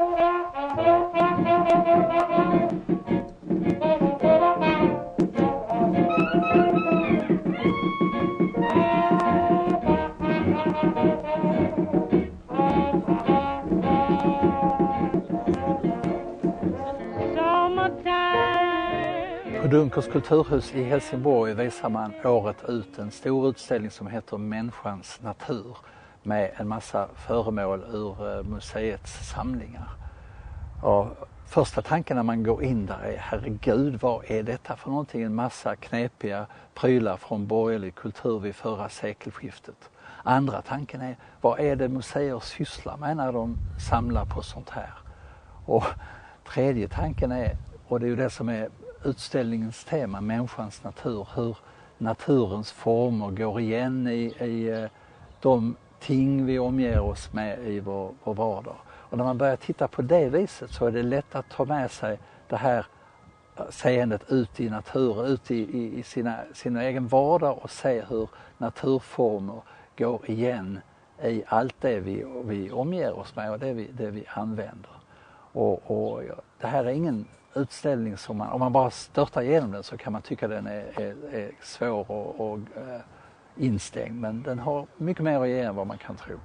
På Dunkers kulturhus i Helsingborg visar man året ut en stor utställning som heter Människans natur med en massa föremål ur eh, museets samlingar. Och första tanken när man går in där är herregud vad är detta för någonting? En massa knepiga prylar från borgerlig kultur vid förra sekelskiftet. Andra tanken är vad är det museer sysslar med när de samlar på sånt här? Och tredje tanken är, och det är ju det som är utställningens tema, människans natur, hur naturens former går igen i, i eh, de ting vi omger oss med i vår, vår vardag. Och när man börjar titta på det viset så är det lätt att ta med sig det här eh, seendet ut i naturen, ut i, i, i sina, sin egen vardag och se hur naturformer går igen i allt det vi, vi omger oss med och det vi, det vi använder. Och, och det här är ingen utställning som man, om man bara störtar igenom den så kan man tycka den är, är, är svår och, och eh, instängd men den har mycket mer att ge än vad man kan tro.